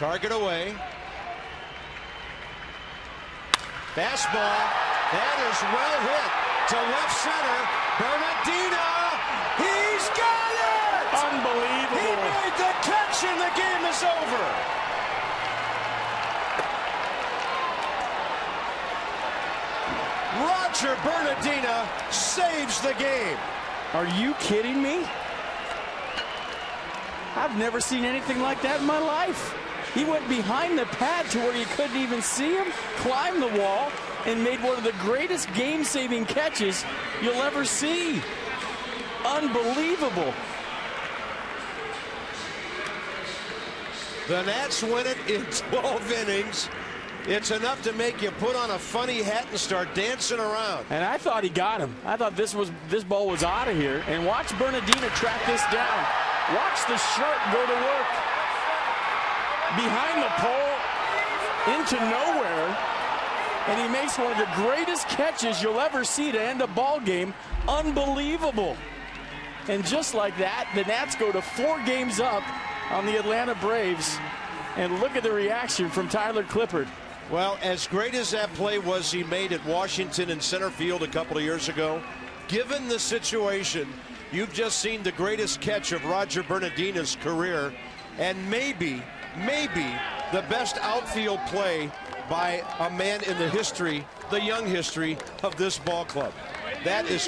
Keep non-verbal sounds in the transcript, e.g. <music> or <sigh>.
Target away. Fastball. That is well hit to left center. Bernadina. He's got it! Unbelievable. He made the catch and the game is over. Roger Bernadina saves the game. Are you kidding me? I've never seen anything like that in my life. He went behind the pad to where you couldn't even see him, climbed the wall, and made one of the greatest game saving catches you'll ever see. Unbelievable. The Nats win it in <laughs> 12 innings. It's enough to make you put on a funny hat and start dancing around. And I thought he got him. I thought this was this ball was out of here. And watch Bernadina track this down. Watch the shark go to work. Behind the pole, into nowhere. And he makes one of the greatest catches you'll ever see to end a ball game. Unbelievable. And just like that, the Nats go to four games up on the Atlanta Braves. And look at the reaction from Tyler Clippard. Well, as great as that play was he made at Washington in center field a couple of years ago, given the situation, you've just seen the greatest catch of Roger Bernadina's career and maybe, maybe the best outfield play by a man in the history, the young history of this ball club. That is